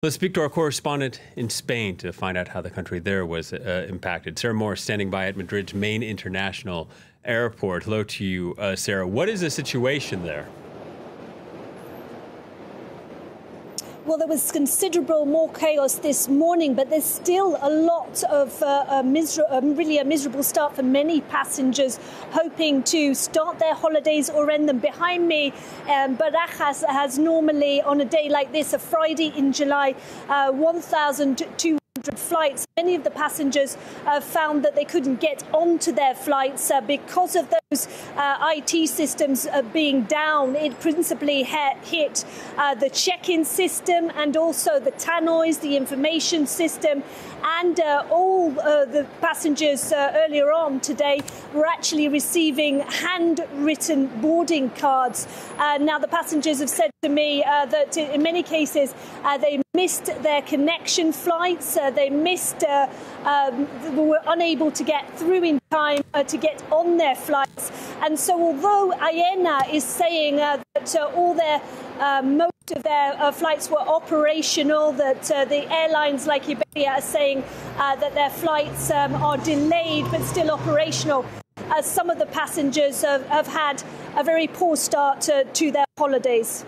Let's speak to our correspondent in Spain to find out how the country there was uh, impacted. Sarah Morris standing by at Madrid's main international airport. Hello to you, uh, Sarah. What is the situation there? Well, there was considerable more chaos this morning, but there's still a lot of uh, a miser- um, really a miserable start for many passengers hoping to start their holidays or end them. Behind me, um, Barajas has normally, on a day like this, a Friday in July, uh, 1,200 flights. Many of the passengers uh, found that they couldn't get onto their flights uh, because of those uh, IT systems uh, being down. It principally hit uh, the check-in system and also the tannoys, the information system, and uh, all the passengers earlier on today were actually receiving handwritten boarding cards. now, the passengers have said to me that in many cases they missed their connection flights. Uh, they missed, uh, um, were unable to get through in time uh, to get on their flights. And so, although Aena is saying uh, that uh, all their uh, most of their flights were operational, that the airlines like Iberia are saying that their flights um, are delayed but still operational. As some of the passengers have, have, had a very poor start to their holidays.